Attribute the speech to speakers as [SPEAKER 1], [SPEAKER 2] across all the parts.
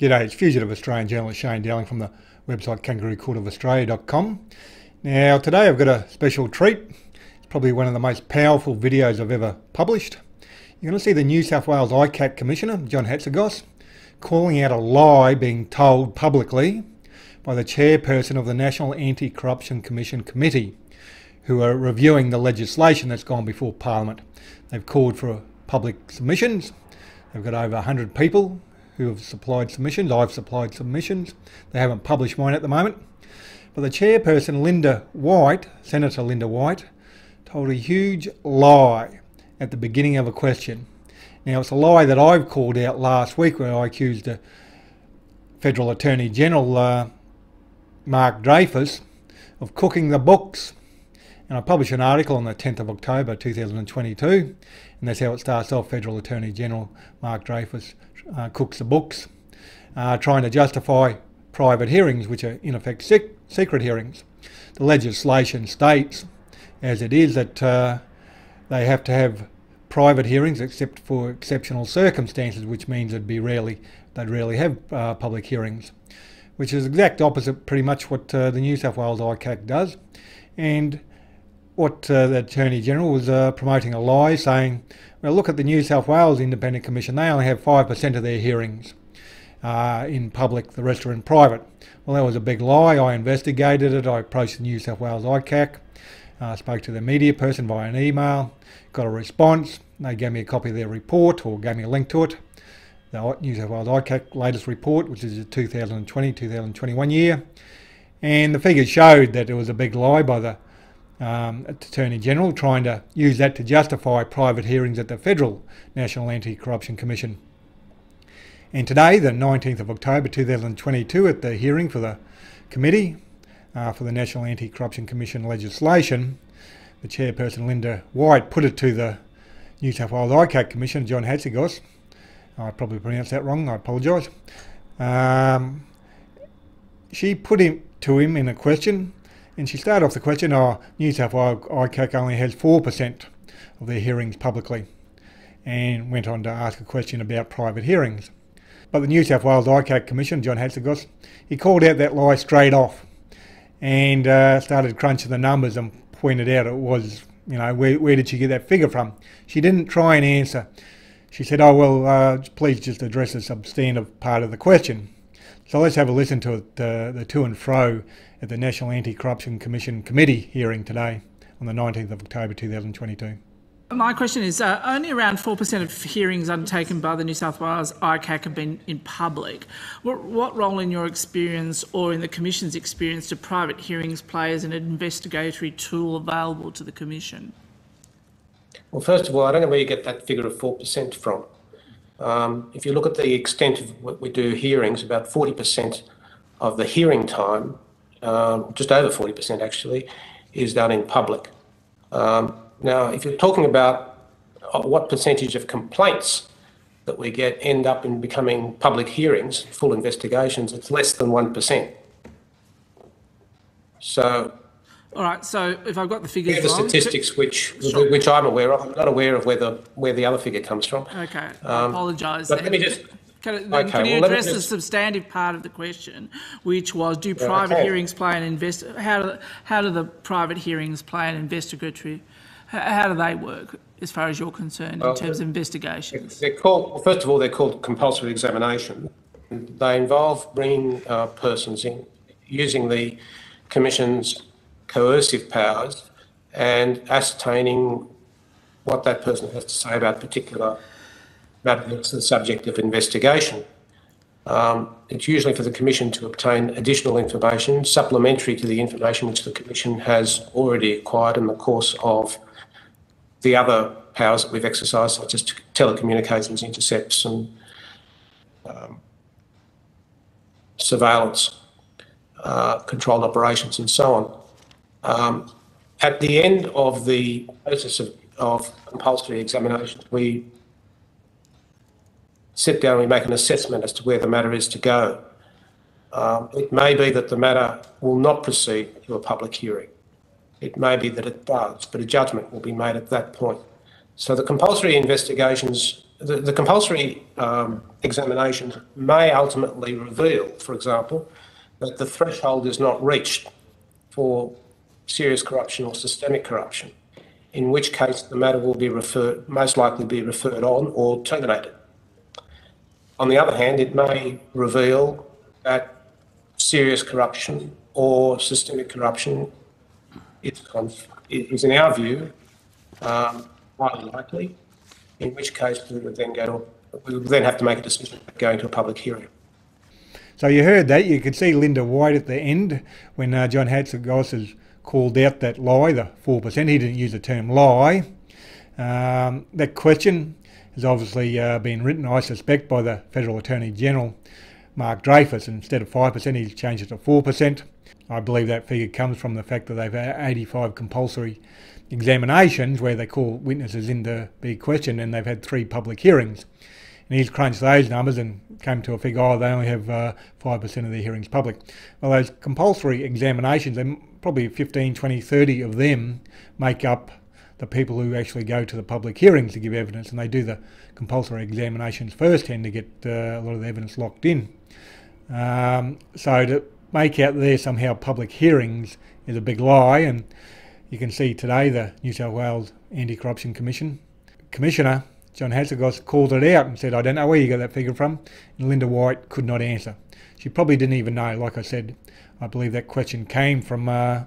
[SPEAKER 1] G'day, it's fugitive Australian journalist Shane Dowling from the website kangaroocourtofaustralia.com. Now, today I've got a special treat. It's probably one of the most powerful videos I've ever published. You're going to see the New South Wales ICAC Commissioner, John Hatzagos, calling out a lie being told publicly by the chairperson of the National Anti-Corruption Commission Committee, who are reviewing the legislation that's gone before Parliament. They've called for public submissions. They've got over 100 people who have supplied submissions. I've supplied submissions. They haven't published mine at the moment. But the chairperson, Linda White, Senator Linda White, told a huge lie at the beginning of a question. Now, it's a lie that I've called out last week when I accused the Federal Attorney General, uh, Mark Dreyfus, of cooking the books. And I published an article on the 10th of October 2022, and that's how it starts off. Federal Attorney General Mark Dreyfus uh, cooks the books, uh, trying to justify private hearings, which are in effect sec secret hearings. The legislation states, as it is, that uh, they have to have private hearings except for exceptional circumstances, which means it'd be rarely they'd rarely have uh, public hearings, which is exact opposite pretty much what uh, the New South Wales ICAC does, and what uh, the Attorney General was uh, promoting a lie, saying, well, look at the New South Wales Independent Commission, they only have 5% of their hearings uh, in public, the rest are in private. Well, that was a big lie. I investigated it. I approached the New South Wales ICAC, uh, spoke to the media person via an email, got a response. They gave me a copy of their report or gave me a link to it. The New South Wales ICAC latest report, which is the 2020-2021 year. And the figures showed that it was a big lie by the um, Attorney General, trying to use that to justify private hearings at the Federal National Anti-Corruption Commission. And today, the 19th of October 2022, at the hearing for the committee uh, for the National Anti-Corruption Commission legislation, the chairperson Linda White put it to the New South Wales ICAC Commissioner John Hatzigos. I probably pronounced that wrong, I apologise. Um, she put him to him in a question and she started off the question, oh, New South Wales ICAC only has 4% of their hearings publicly, and went on to ask a question about private hearings. But the New South Wales ICAC Commission, John Hatzagos, he called out that lie straight off and uh, started crunching the numbers and pointed out it was, you know, where, where did she get that figure from? She didn't try and answer. She said, oh, well, uh, please just address the substantive part of the question. So let's have a listen to it, uh, the to and fro at the National Anti-Corruption Commission committee hearing today on the 19th of October 2022.
[SPEAKER 2] My question is, uh, only around 4% of hearings undertaken by the New South Wales ICAC have been in public. What, what, role in your experience or in the Commission's experience do private hearings play as an investigatory tool available to the Commission?
[SPEAKER 3] Well, first of all, I don't know where you get that figure of 4% from. Um, if you look at the extent of what we do hearings, about 40% of the hearing time, um, just over 40% actually, is done in public. Um, now, if you're talking about uh, what percentage of complaints that we get end up in becoming public hearings, full investigations, it's less than 1%. So
[SPEAKER 2] all right. So if I've got the figures
[SPEAKER 3] yeah, the
[SPEAKER 2] wrong,
[SPEAKER 3] statistics which sure. which I'm aware of, I'm not aware of where the where the other figure comes from.
[SPEAKER 2] Okay. I um, apologise.
[SPEAKER 3] But let me just.
[SPEAKER 2] Can, okay, can you well, address just... the substantive part of the question, which was, do private okay. hearings play an invest? How do how do the private hearings play an investigatory? How do they work, as far as you're concerned, well, in terms of investigations?
[SPEAKER 3] They're called. Well, first of all, they're called compulsory examination. They involve bringing uh, persons in using the commission's coercive powers and ascertaining what that person has to say about particular matter that's the subject of investigation. Um, it's usually for the Commission to obtain additional information supplementary to the information which the Commission has already acquired in the course of the other powers that we've exercised, such as telecommunications intercepts and um, surveillance, uh, controlled operations, and so on. Um, at the end of the process of, compulsory examinations, we sit down and we make an assessment as to where the matter is to go. Um, it may be that the matter will not proceed to a public hearing. It may be that it does, but a judgment will be made at that point. So the compulsory investigations the, the compulsory um, examinations may ultimately reveal, for example, that the threshold is not reached for serious corruption or systemic corruption, in which case the matter will be referred, most likely be referred on or terminated. On the other hand, it may reveal that serious corruption or systemic corruption is, is in our view, um, highly likely, in which case we would then go to, we would then have to make a decision about going to a public hearing.
[SPEAKER 1] So you heard that. You could see Linda White at the end when uh, John Hatzis has called out that lie, the 4%. He didn't use the term lie. Um, that question has obviously uh, been written, I suspect, by the Federal Attorney General, Mark Dreyfus. Instead of 5%, he's changed it to 4%. I believe that figure comes from the fact that they've had 85 compulsory examinations where they call witnesses in to be questioned and they've had three public hearings. And he's crunched those numbers and came to a figure, oh, they only have uh, 5% of their hearings public. Well, those compulsory examinations, probably 15, 20, 30 of them make up the people who actually go to the public hearings to give evidence and they do the compulsory examinations first tend to get uh, a lot of the evidence locked in. Um, so to make out there somehow public hearings is a big lie and you can see today the New South Wales Anti-Corruption Commission Commissioner John Hatzis called it out and said, I don't know where you got that figure from. And Linda White could not answer. She probably didn't even know. Like I said, I believe that question came from uh,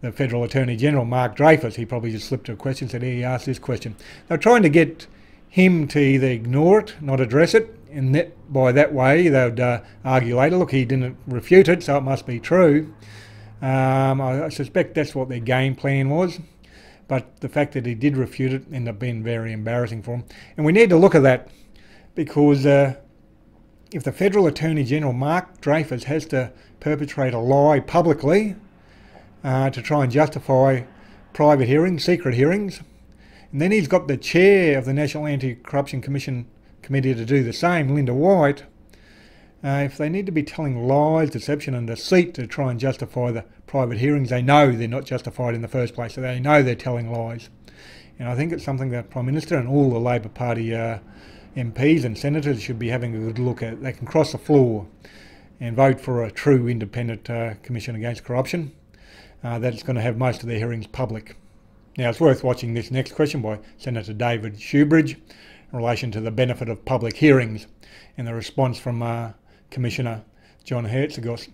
[SPEAKER 1] the Federal Attorney General, Mark Dreyfus. He probably just slipped a question said, he asked this question. They're trying to get him to either ignore it, not address it, and that, by that way they would uh, argue later, look, he didn't refute it, so it must be true. Um, I, I, suspect that's what their game plan was. But the fact that he did refute it ended up being very embarrassing for him. And we need to look at that because uh, if the Federal Attorney General, Mark Dreyfus, has to perpetrate a lie publicly uh, to try and justify private hearings, secret hearings, and then he's got the chair of the National Anti-Corruption Commission Committee to do the same, Linda White, uh, if they need to be telling lies, deception and deceit to try and justify the private hearings, they know they're not justified in the first place, so they know they're telling lies. And I think it's something that the Prime Minister and all the Labor Party uh, MPs and senators should be having a good look at. They can cross the floor and vote for a true independent uh, commission against corruption uh, that is going to have most of their hearings public. Now, it's worth watching this next question by Senator David Shoebridge in relation to the benefit of public hearings and the response from uh, Commissioner John Hatzis,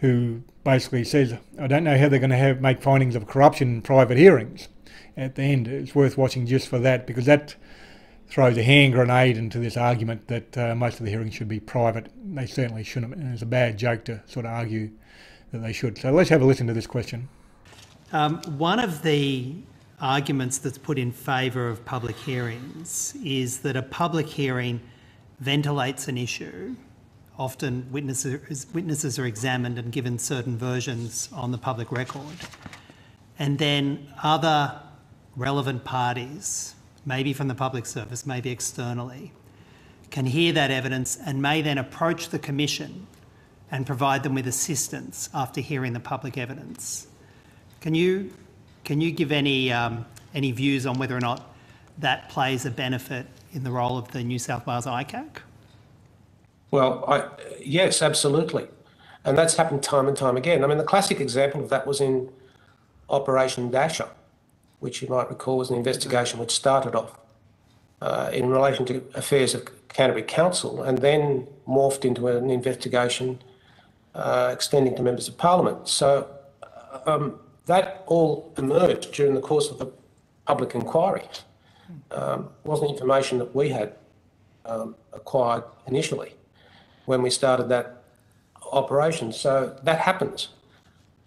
[SPEAKER 1] who basically says, I don't know how they're going to have make findings of corruption in private hearings. At the end, it's worth watching just for that because that throws a hand grenade into this argument that uh, most of the hearings should be private. They certainly shouldn't, and it's a bad joke to sort of argue that they should. So let's have a listen to this question.
[SPEAKER 4] Um, one of the arguments that's put in favour of public hearings is that a public hearing ventilates an issue often witnesses, witnesses are examined and given certain versions on the public record. And then other relevant parties, maybe from the public service, maybe externally, can hear that evidence and may then approach the Commission and provide them with assistance after hearing the public evidence. Can you, can you give any, um, any views on whether or not that plays a benefit in the role of the New South Wales ICAC?
[SPEAKER 3] Well, I, yes, absolutely. And that's happened time and time again. I mean, the classic example of that was in Operation Dasher, which you might recall was an investigation which started off uh, in relation to affairs of Canterbury Council and then morphed into an investigation uh, extending to members of parliament. So um, that all emerged during the course of the public inquiry. Um, wasn't information that we had um, acquired initially when we started that operation. So that happens.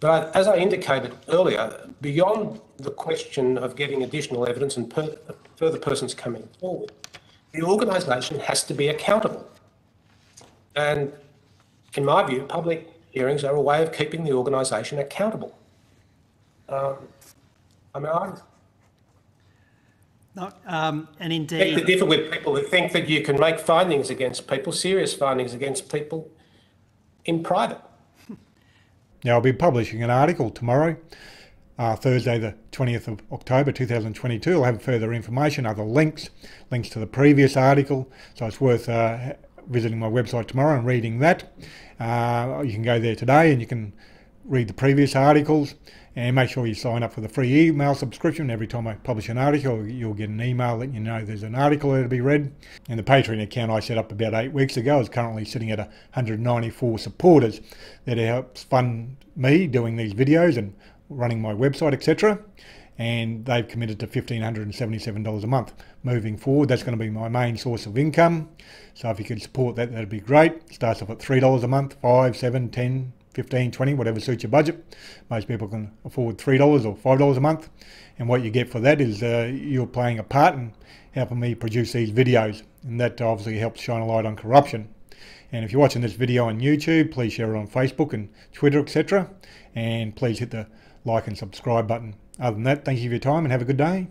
[SPEAKER 3] But as I indicated earlier, beyond the question of getting additional evidence and per further persons coming forward, the organisation has to be accountable. And in my view, public hearings are a way of keeping the organisation accountable. Um, I mean, I
[SPEAKER 4] no, um, and indeed,
[SPEAKER 3] to differ with people who think that you can make findings against people, serious findings against people, in private.
[SPEAKER 1] Now, I'll be publishing an article tomorrow uh, Thursday, the 20th of October 2022. I'll have further information, other links, links to the previous article. So it's worth uh, visiting my website tomorrow and reading that. Uh, you can go there today and you can read the previous articles and make sure you sign up for the free email subscription. Every time I publish an article, you'll get an email letting you know there's an article there to be read. And the Patreon account I set up about eight weeks ago is currently sitting at 194 supporters. That helps fund me doing these videos and running my website, etc. And they've committed to $1,577 a month. Moving forward, that's going to be my main source of income. So if you could support that, that'd be great. Starts off at $3 a month, 5 7 10 15 20 whatever suits your budget. Most people can afford $3 or $5 a month. And what you get for that is uh, you're playing a part in helping me produce these videos. And that obviously helps shine a light on corruption. And if you're watching this video on YouTube, please share it on Facebook and Twitter, etc. And please hit the like and subscribe button. Other than that, thank you for your time and have a good day.